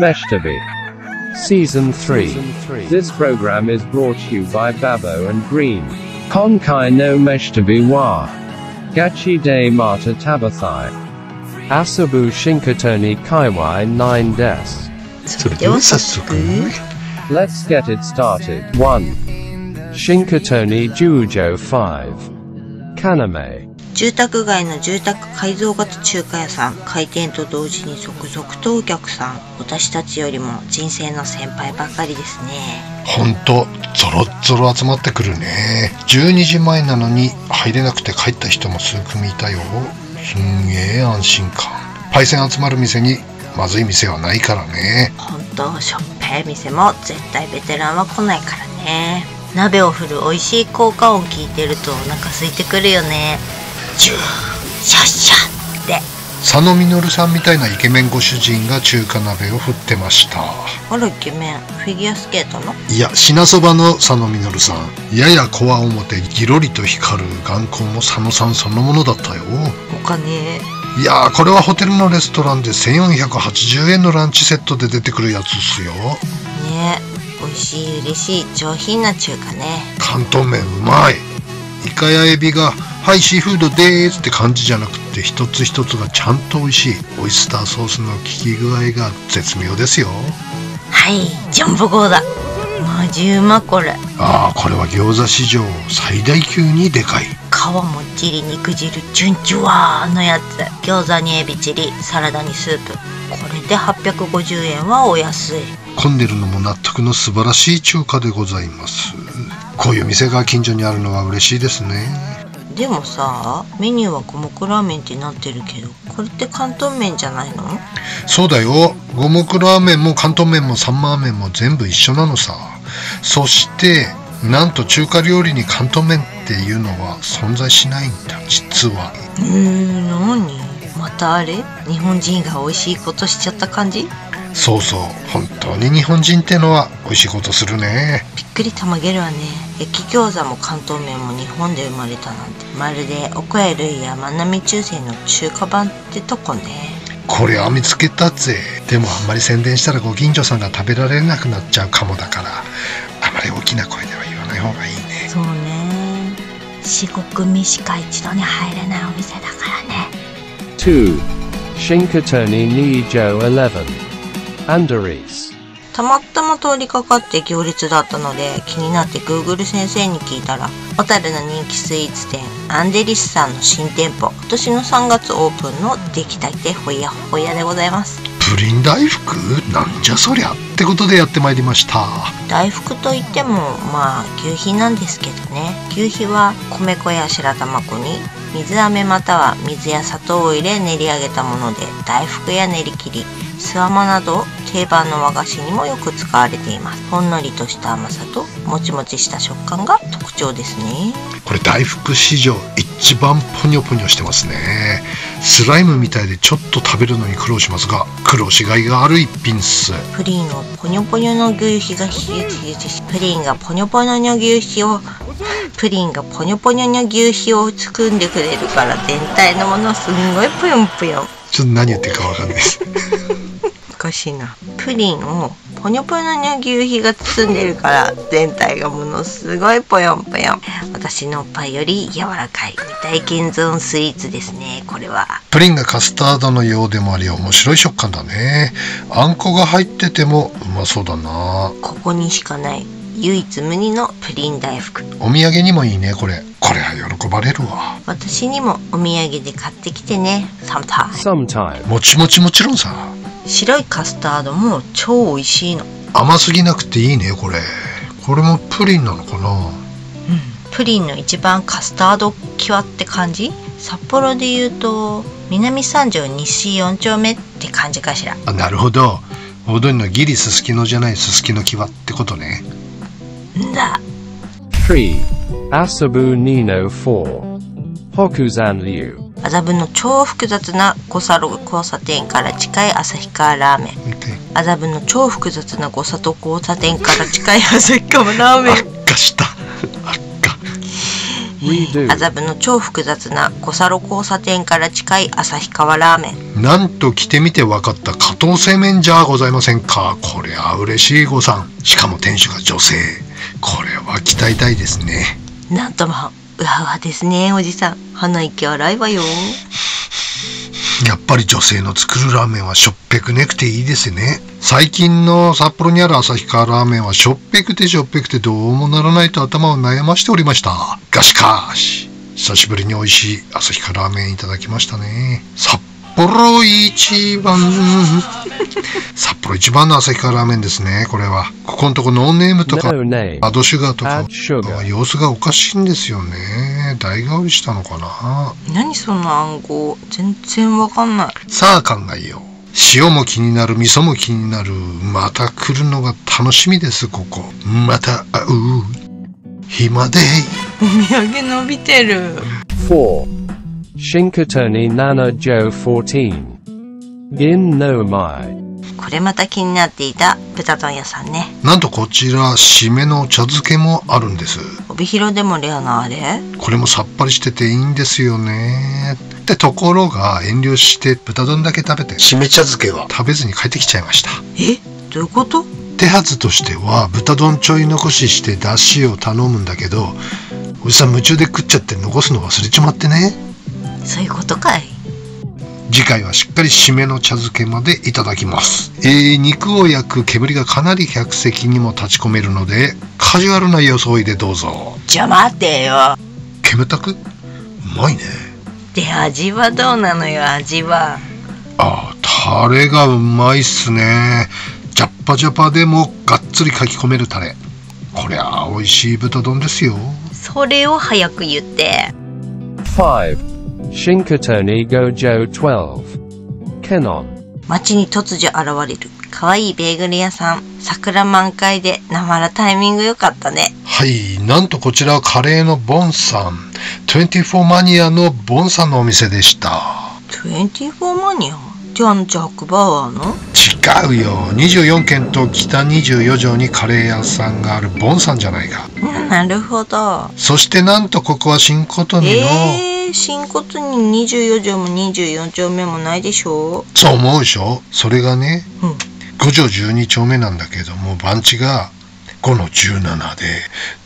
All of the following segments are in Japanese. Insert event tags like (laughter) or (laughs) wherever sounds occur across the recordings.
Meshtabi. Season 3. This program is brought to you by Babo and Green. Konkai no Meshtabi wa. Gachi de Mata Tabathai. Asabu Shinkatoni Kaiwai 9 des. それでは早速 Let's get it started. 1. Shinkatoni Jujo 5. Kaname. 住宅街の住宅改造型中華屋さん開店と同時に続々とお客さん。私たちよりも人生の先輩ばかりですね。ほんとゾロッゾロ集まってくるね。12時前なのに入れなくて帰った人も数組いたよ。すんげえ安心感。パイセン集まる店にまずい店はないからね。ほんとしょっぱい店も絶対ベテランは来ないからね。鍋を振る美味しい効果音聞いてるとお腹空いてくるよねジューシャッシャッって佐野実さんみたいなイケメンご主人が中華鍋を振ってましたあらイケメンフィギュアスケートのいや品そばの佐野実さんややこわ表ギロリと光る眼光も佐野さんそのものだったよお金いやーこれはホテルのレストランで1480円のランチセットで出てくるやつっすよね美味しい嬉しい上品な中華ね関東麺うまいイカやエビが「はいシーフードでーす」って感じじゃなくて一つ一つがちゃんと美味しいオイスターソースの効き具合が絶妙ですよ。はいジャンボ号だマジうまこれ。ああこれは餃子史上最大級にでかい。皮もっちり肉汁チュンチュワーのやつ。餃子にエビチリサラダにスープ。これで850円はお安い。混んでるのも納得の素晴らしい中華でございます。こういう店が近所にあるのは嬉しいですねでもさメニューは五目ラーメンってなってるけどこれって関東麺じゃないの？そうだよ。五目ラーメンも関東麺もサンマー麺も全部一緒なのさ。そしてなんと中華料理に関東麺っていうのは存在しないんだ。実は。うーん何？またあれ？日本人が美味しいことしちゃった感じ？そうそう本当に日本人ってのは美味しいことするね。びっくりたまげるわね。焼き餃子も関東麺も日本で生まれたなんて。まるで岡谷類や万波中世の中華版ってとこね。これは見つけたぜ。でもあんまり宣伝したらご近所さんが食べられなくなっちゃうかもだから。あまり大きな声では言わない方がいいね。そうね。四国民しか一度に入れないお店だからね。2. Shinkatoni Nijo 11. たまたま通りかかって行列だったので気になって Google 先生に聞いたら小樽の人気スイーツ店アンデリスさんの新店舗今年の3月オープンの出来たてほやほやでございます。プリン大福？なんじゃそりゃってことでやってまいりました。大福といってもまあ牛皮なんですけどね。牛皮は米粉や白玉粉に水飴または水や砂糖を入れ練り上げたもので大福や練り切りすわまなど定番の和菓子にもよく使われています。ほんのりとした甘さともちもちした食感が特徴ですね。これ大福史上一番ポニョポニョしてますね。スライムみたいでちょっと食べるのに苦労しますが苦労しがいがある一品っす。プリンをポニョポニョの牛皮がひゆひゆしプリンがポニョポニョの牛皮をプリンがポニョポニョの牛皮を包んでくれるから全体のものすんごいぷよんぷよん。ちょっと何言ってるかわかんないですしいな。プリンをポニョポニョの牛皮が包んでるから全体がものすごいぽよんぽよん。私のおっぱいより柔らかい未体現存スイーツですね。これは。プリンがカスタードのようでもあり面白い食感だね。あんこが入っててもうまそうだな。ここにしかない唯一無二のプリン大福。お土産にもいいねこれ。これは喜ばれるわ。私にもお土産で買ってきてね。サムタイ Sometime. もちもちもちろんさ白いカスタードも超美味しいの。甘すぎなくていいねこれ。これもプリンなのかな？プリンの一番カスタード際って感じ？札幌で言うと南三条西4丁目って感じかしら。あなるほど。踊りのギリススキノじゃないススキノ際ってことね。んだ。3. Asabu Nino 4. Hokuzan Liu. 麻布の超複雑な五差路交差点から近い旭川ラーメン。麻布の超複雑な五差と交差点から近い旭川ラーメン。悪化した。悪化.麻布の超複雑な小サロ交差点から近い旭川ラーメン。なんと着てみて分かった加藤製麺じゃございませんか？こりゃ嬉しいごさんしかも店主が女性。これは期待大ですね。なんともうわわですねおじさん。鼻息荒いわよ。やっぱり女性の作るラーメンはしょっぺくねくていいですね。最近の札幌にある旭川ラーメンはしょっぺくてしょっぺくてどうもならないと頭を悩ましておりました。がしかし久しぶりに美味しい旭川ラーメンいただきましたね。幌一番。札幌一番の旭川ラーメンですね。これは。ここのとこノーネームとか.アドシュガーとか.様子がおかしいんですよね。代替わりしたのかな。何その暗号。全然わかんない。さあ考えよう。塩も気になる味噌も気になる。また来るのが楽しみですここ。また会う。暇で。(laughs) お土産伸びてる。4. Shinkatoni Nana Joe 14. Gin no mai. これまた気になっていた豚丼屋さんね。なんとこちら締めの茶漬けもあるんです。帯広でもレアなあれ？これもさっぱりしてていいんですよね。ってところが遠慮して豚丼だけ食べて締め茶漬けは？食べずに帰ってきちゃいました。え？どういうこと？手はずとしては豚丼ちょい残しして出汁を頼むんだけどおじさん夢中で食っちゃって残すの忘れちまってねそういうことかい。次回はしっかり締めの茶漬けまでいただきます。えー、肉を焼く煙がかなり客席にも立ち込めるのでカジュアルな装いでどうぞ。じゃあ待てよ。煙たく？うまいね。で味はどうなのよ味は。あータレがうまいっすね。ジャッパジャパでもがっつり書き込めるタレ。こりゃ美味しい豚丼ですよ。それを早く言って。5. Shinkatoni Gojo 12. Kenon. 街に突如現れる。可愛いベーグル屋さん。桜満開でなまらタイミング良かったね。はい、なんとこちらはカレーのボンさん。24マニアのボンさんのお店でした。24マニアじゃああのジャック・バウアー？の違うよ。24軒と北24条にカレー屋さんがあるボンさんじゃないか。なるほど。そしてなんとここは新琴にの、えー、新骨に24条も24丁目もないでしょ？そう思うでしょ？それがねうん。5条12丁目なんだけども番地が5の17で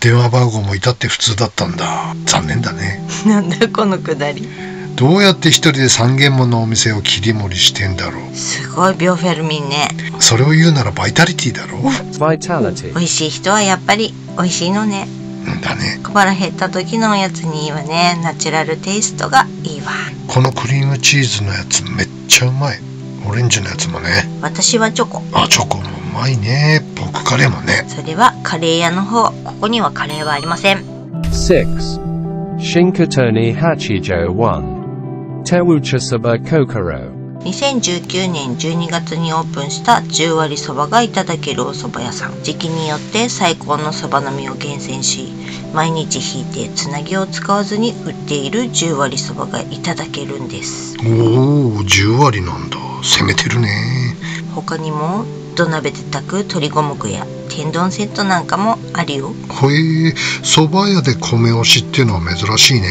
電話番号も至って普通だったんだ。残念だね。(laughs) なんだこのくだりどうやって一人で3軒ものお店を切り盛りしてんだろすごいビオフェルミンね。うそれを言うならバイタリティだろ Vitality. 美味しい人はやっぱり美味しいのね。うんだね。小腹減った時のおやつにいいわねナチュラルテイストがいいわ。このクリームチーズのやつめっちゃうまい。オレンジのやつもね。私はチョコ。あチョコもうまいね。ポークカレーもね。それはカレー屋の方。ここにはカレーはありません。6. Shinkatoni Hachijo 1. Tewuchasaba Kokoro. 2019年12月にオープンした10割そばがいただけるお蕎麦屋さん。時期によって最高のそばの実を厳選し毎日ひいてつなぎを使わずに売っている10割そばがいただけるんです。おお10割なんだ。攻めてるね。他にも土鍋で炊く鶏五目や天丼セットなんかもあるよ。ほえー蕎麦屋で米押しっていうのは珍しいね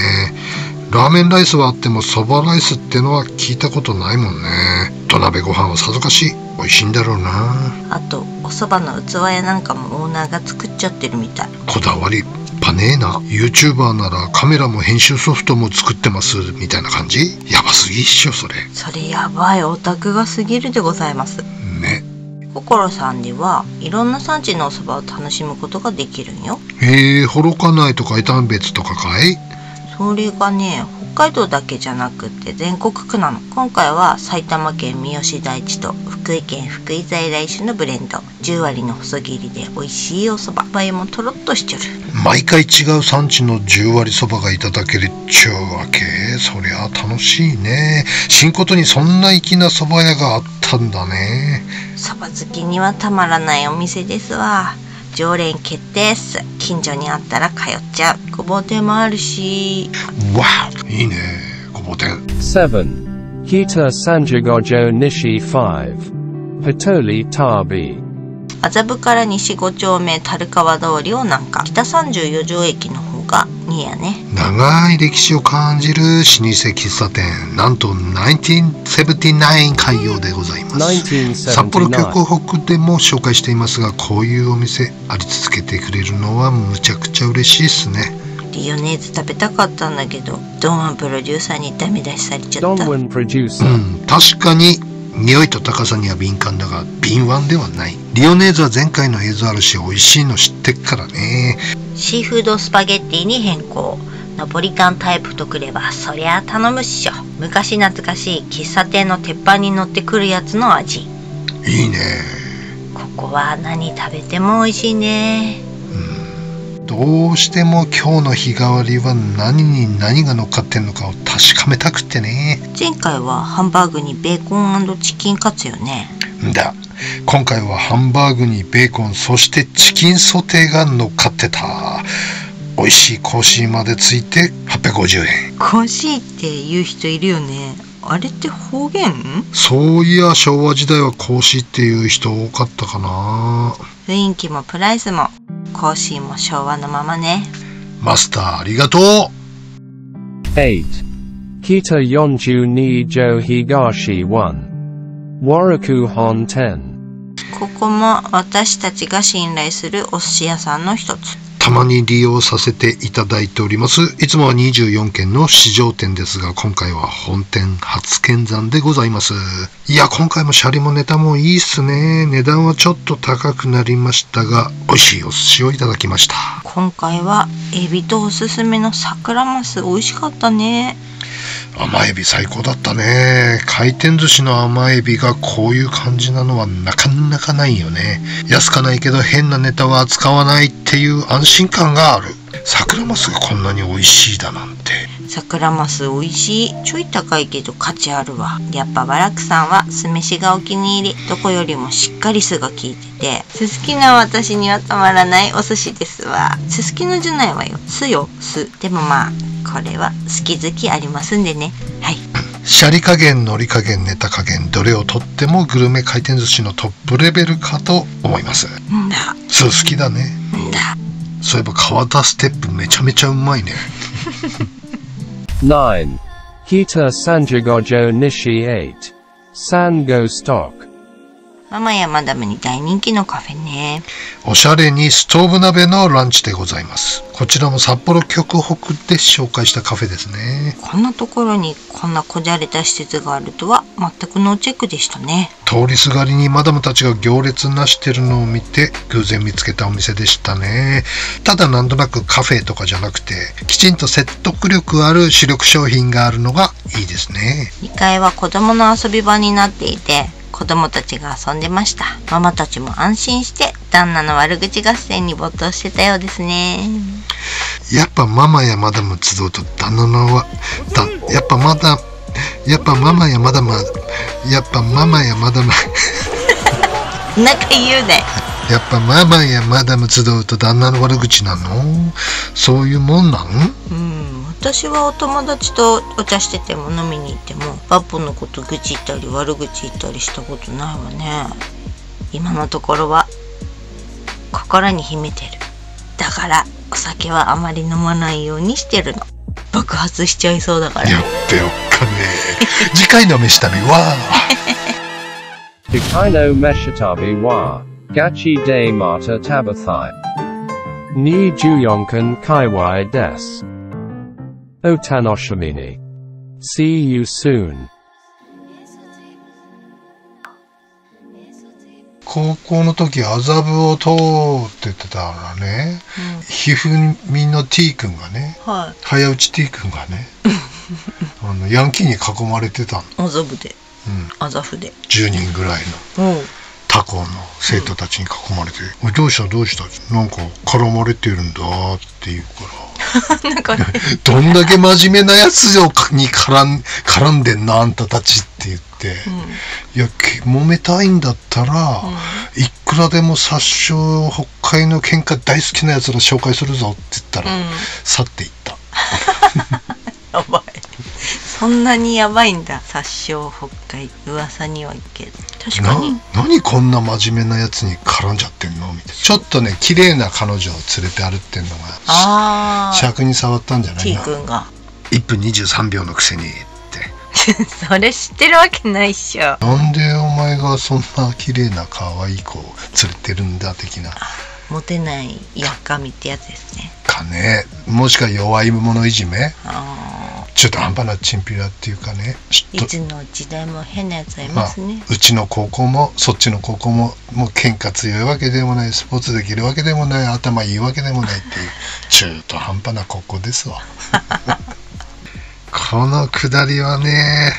ラーメンライスはあっても蕎麦ライスってのは聞いたことないもんね。土鍋ご飯はさぞかし美味しいんだろうな。あとお蕎麦の器やなんかもオーナーが作っちゃってるみたい。こだわりぱねえな YouTuber ならカメラも編集ソフトも作ってますみたいな感じ？やばすぎっしょそれ。それやばいオタクが過ぎるでございます。ね。心さんではいろんな産地のお蕎麦を楽しむことができるんよ。えー、ほろかないとか板別とかかい？それがね北海道だけじゃなくって全国区なの。今回は埼玉県三好大地と福井県福井在来種のブレンド。10割の細切りで美味しいお蕎麦。梅もとろっとしちゃる。毎回違う産地の10割そばがいただけるっちゅうわけ。そりゃ楽しいね。新ことにそんな粋な蕎麦屋があったんだね。蕎麦好きにはたまらないお店ですわ常連決定っす。近所にあったら通っちゃう。ごぼう天もあるし。わあいいねごぼう天 7. Kita Sanjagojo Nishi 5. Patoli Tabi. 麻布から西5丁目樽川通りを南下。北34条駅の方かにやね長い歴史を感じる老舗喫茶店なんと1979開業でございます札幌極北でも紹介していますがこういうお店あり続けてくれるのはむちゃくちゃ嬉しいですね。リオネーズ食べたかったんだけどドンワンプロデューサーにダメ出しされちゃった。うん確かに匂いと高さには敏感だが敏腕ではない。リオネーズは前回の映像あるし美味しいの知ってっからねシーフードスパゲッティに変更。ナポリタンタイプとくればそりゃ頼むっしょ。昔懐かしい喫茶店の鉄板に乗ってくるやつの味。いいね。ここは何食べても美味しいねどうしても今日の日替わりは何に何が乗っかってんのかを確かめたくってね。前回はハンバーグにベーコンチキンカツよね。んだ。今回はハンバーグにベーコンそしてチキンソテーが乗っかってた。美味しいコーシーまでついて850円。コーシーって言う人いるよね。あれって方言？そういや昭和時代はコーシーっていう人多かったかな。雰囲気もプライスもコーシーも昭和のままね。マスターありがとう。8北42条東1 和楽本店ここも私たちが信頼するお寿司屋さんの一つたまに利用させていただいております。いつもは24件の試乗店ですが、今回は本店初見山でございます。いや、今回もシャリもネタもいいっすね。値段はちょっと高くなりましたが、美味しいお寿司をいただきました。今回はエビとおすすめの桜マス美味しかったね甘エビ最高だったね。回転寿司の甘エビがこういう感じなのはなかなかないよね。安かないけど変なネタは扱わないっていう安心感がある。桜マスがこんなに美味しいだなんて。桜マス美味しい。ちょい高いけど価値あるわ。やっぱバラクさんは酢飯がお気に入り。どこよりもしっかり酢が効いてて。すすきの私にはたまらないお寿司ですわ。すすきのじゃないわよ。酢よ。酢。でもまあこれは好き好きありますんでね。はい。シャリ加減、海苔加減、ネタ加減、どれをとってもグルメ回転寿司のトップレベルかと思います。ん。だ。そう好きだね。そういえば川田ステップめちゃめちゃうまいね。9. Kita Sanjigojo Nishi 8. Sango Stock. ママやマダムに大人気のカフェねおしゃれにストーブ鍋のランチでございます。こちらも札幌極北で紹介したカフェですね。こんなところにこんなこじゃれた施設があるとは全くノーチェックでしたね通りすがりにマダムたちが行列なしてるのを見て偶然見つけたお店でしたね。ただなんとなくカフェとかじゃなくてきちんと説得力ある主力商品があるのがいいですね。2階は子供の遊び場になっていて子供たちが遊んでました。ママたちも安心して旦那の悪口合戦に没頭してたようですね。やっぱママやマダム集うと旦那のはだやっぱまだやっぱママやマダムやっぱママやマダム。(laughs) なんか言うね。やっぱママやマダム集うと旦那の悪口なの？そういうもんなん？うん私はお友達とお茶してても飲みに行ってもパパのこと愚痴言ったり悪口言ったりしたことないわね今のところは心に秘めてるだからお酒はあまり飲まないようにしてるの爆発しちゃいそうだからやっておっかねえ (laughs) 次回の飯旅は Tukaino Meshitabi wa. Gachi de Mata Tabathai. Ni Juyonkan Kaiwai des. Otanoshamini. See you soon. 高校の時麻布を通ってってたらね、ひふみの T 君がねはい。早打ち T 君がね (laughs) あのヤンキーに囲まれてたの、アザブで。うん、アザフで。10人ぐらいの。うん。他校の生徒たちに囲まれて「おいどうしたどうした?」なんか絡まれてるんだって言うから (laughs) なんかどんだけ真面目なやつをに絡ん絡んでんなあんたたちって言って、いやけ揉めたいんだったら、いくらでも殺傷北海の喧嘩大好きなやつら紹介するぞって言ったら、うん。去っていった。(laughs) やばいそんなにやばいんだ。殺傷北海。噂にはけど確かなに何こんな真面目なやつに絡んじゃってんの？みたいな。ちょっとね綺麗な彼女を連れて歩ってんのがああ尺に触ったんじゃない？T な君が。1分23秒のくせにって。(laughs) それ知ってるわけないっしょ。なんでお前がそんな綺麗な可愛い子を連れてるんだ的な。モテないやっかみってやつですね。かね。もしくは弱い者いじめ？あ中途半端なチンピラっていうかねいつの時代も変なやつはいまあますね、うちの高校もそっちの高校ももう喧嘩強いわけでもないスポーツできるわけでもない頭いいわけでもないっていう中途半端な高校ですわ。(laughs) このくだりはね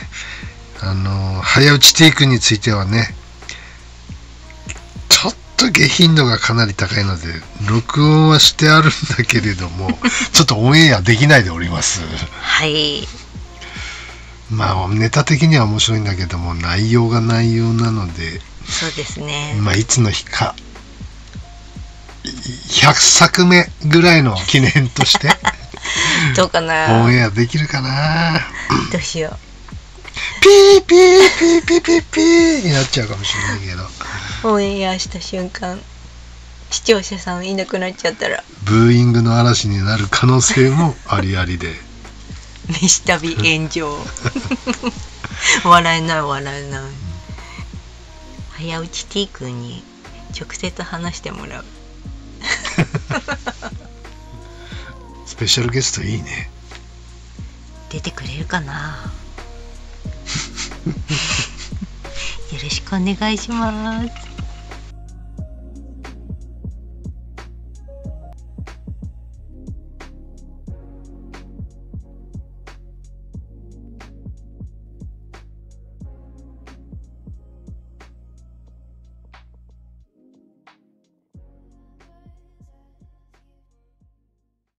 あの早打ちテイクについてはねと下品度がかなり高いので録音はしてあるんだけれども (laughs) ちょっとオンエアできないでおります。はい。まあネタ的には面白いんだけども内容が内容なのでそうですね。まあいつの日か100作目ぐらいの記念として (laughs) どうかなオンエアできるかな。どうしよピーピーピーピーピーピーになっちゃうかもしれないけど。うオンエアした瞬間視聴者さんいなくなっちゃったらブーイングの嵐になる可能性もありありで。飯旅炎上。(laughs) 笑えない笑えない。早打ち T 君に直接話してもらう。スペシャルゲストいいね。出てくれるかな？(laughs) よろしくお願いします